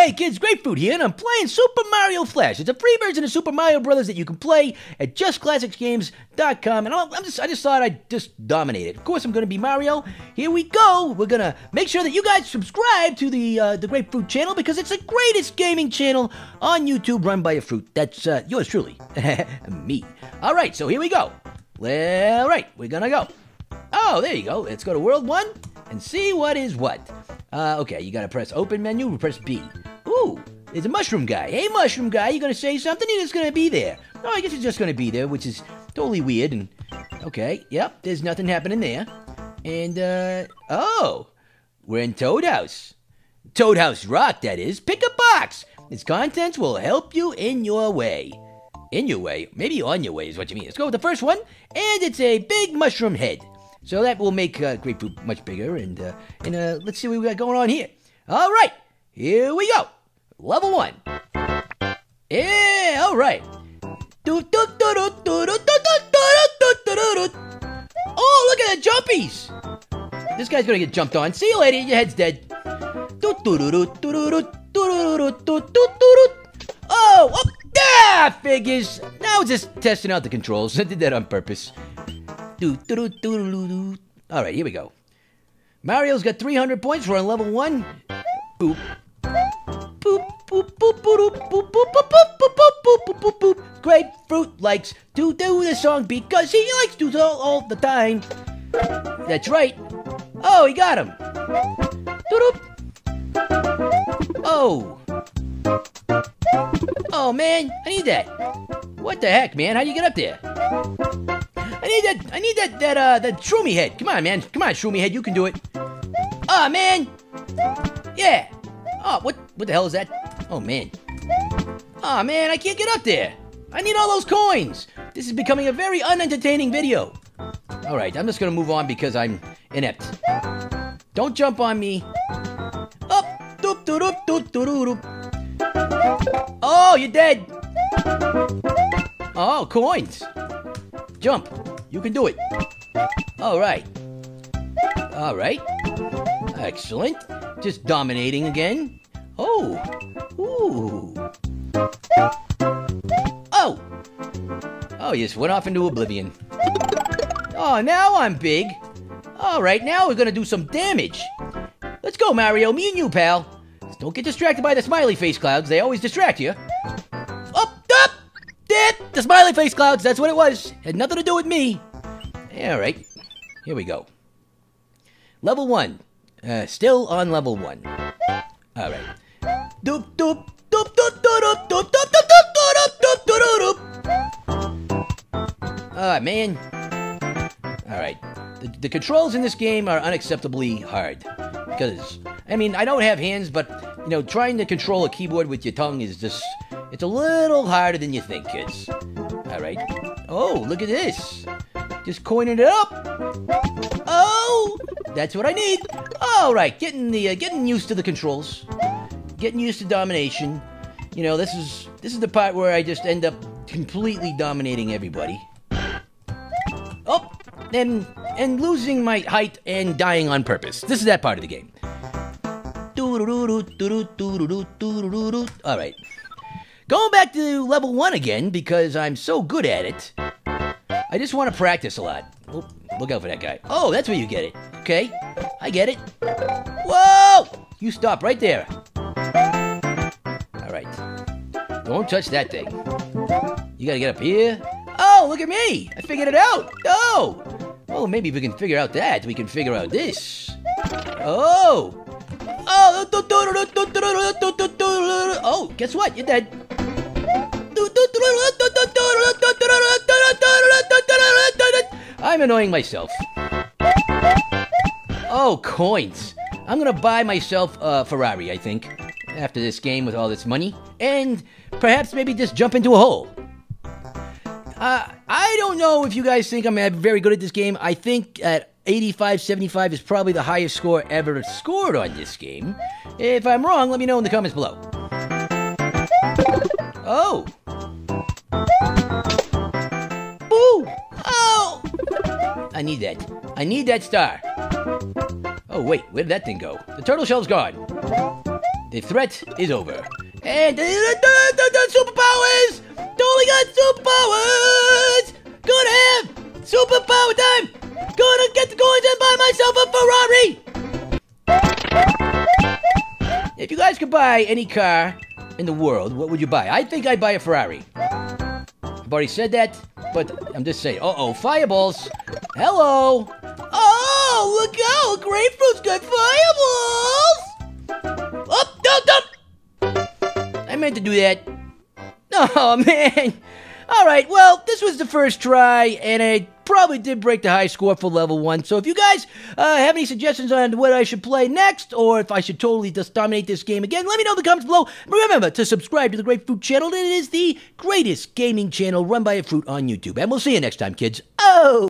hey kids, Grapefruit here, and I'm playing Super Mario Flash. It's a free version of Super Mario Brothers that you can play at JustClassicsGames.com, and I'm just, I just thought I'd just dominate it. Of course, I'm going to be Mario. Here we go. We're going to make sure that you guys subscribe to the uh, the Grapefruit channel because it's the greatest gaming channel on YouTube run by a fruit. That's uh, yours truly, me. All right, so here we go. All right, we're going to go. Oh, there you go. Let's go to World 1 and see what is what. Uh, okay, you gotta press open menu, press B. Ooh, there's a mushroom guy. Hey, mushroom guy, you gonna say something? He's just gonna be there. Oh, I guess he's just gonna be there, which is totally weird. And okay, yep, there's nothing happening there. And uh, oh, we're in Toad House. Toad House Rock, that is. Pick a box. Its contents will help you in your way. In your way, maybe on your way is what you mean. Let's go with the first one, and it's a big mushroom head. So that will make uh, grapefruit much bigger. And uh, and uh, let's see what we got going on here. All right, here we go. Level one. Yeah, all right. Oh, look at the jumpies. This guy's gonna get jumped on. See you later. Your head's dead. Oh, oh, yeah, figures. Now just testing out the controls. I did that on purpose. All right, here we go. Mario's got 300 points. We're on level one. Boop. Grapefruit likes to do the song because he likes to do it all the time. That's right. Oh, he got him. Oh. Oh, man. I need that. What the heck, man? How do you get up there? I need that. I need that. That uh, that shroomy head. Come on, man. Come on, shroomy head. You can do it. Ah, oh, man. Yeah. Oh, what? What the hell is that? Oh, man. Ah, oh, man. I can't get up there. I need all those coins. This is becoming a very unentertaining video. All right, I'm just gonna move on because I'm inept. Don't jump on me. Up. Doop doop doop doop doop. Oh, you're dead. Oh, coins. Jump. You can do it. All right. All right. Excellent. Just dominating again. Oh. Ooh. Oh. Oh, you just went off into oblivion. Oh, now I'm big. All right, now we're gonna do some damage. Let's go, Mario. Me and you, pal. Don't get distracted by the smiley face clouds. They always distract you. The smiley face clouds. That's what it was. Had nothing to do with me. All right, here we go. Level one. Uh, still on level one. All right. Doop doop. Ah man. All right. The, the controls in this game are unacceptably hard because I mean I don't have hands, but you know trying to control a keyboard with your tongue is just it's a little harder than you think, kids. All right. Oh, look at this. Just coining it up. Oh, that's what I need. All right, getting the uh, getting used to the controls, getting used to domination. You know, this is this is the part where I just end up completely dominating everybody. Oh, and and losing my height and dying on purpose. This is that part of the game. All right. Going back to level one again because I'm so good at it. I just want to practice a lot. Oh, look out for that guy. Oh, that's where you get it. Okay, I get it. Whoa! You stop right there. All right. Don't touch that thing. You gotta get up here. Oh, look at me! I figured it out. Oh! Well, maybe if we can figure out that, we can figure out this. Oh! Oh! Oh, guess what? You're dead. I'm annoying myself. Oh, coins. I'm gonna buy myself a Ferrari, I think, after this game with all this money, and perhaps maybe just jump into a hole. Uh, I don't know if you guys think I'm very good at this game. I think at 85 75 is probably the highest score ever scored on this game. If I'm wrong, let me know in the comments below. Oh! I need that. I need that star. Oh, wait, where did that thing go? The turtle shell's gone. The threat is over. And the, the, the, the superpowers! Totally got superpowers! Gonna have superpower time! Gonna get the coins and buy myself a Ferrari! If you guys could buy any car in the world, what would you buy? I think I'd buy a Ferrari. I've already said that, but I'm just saying. Uh oh, fireballs! Hello! Oh, look out! Grapefruit's got fireballs! Up, up, up! I meant to do that. Oh, man. All right, well, this was the first try, and I probably did break the high score for level one. So if you guys uh, have any suggestions on what I should play next, or if I should totally just dominate this game again, let me know in the comments below. Remember to subscribe to the Grapefruit channel. It is the greatest gaming channel run by a fruit on YouTube. And we'll see you next time, kids. Oh!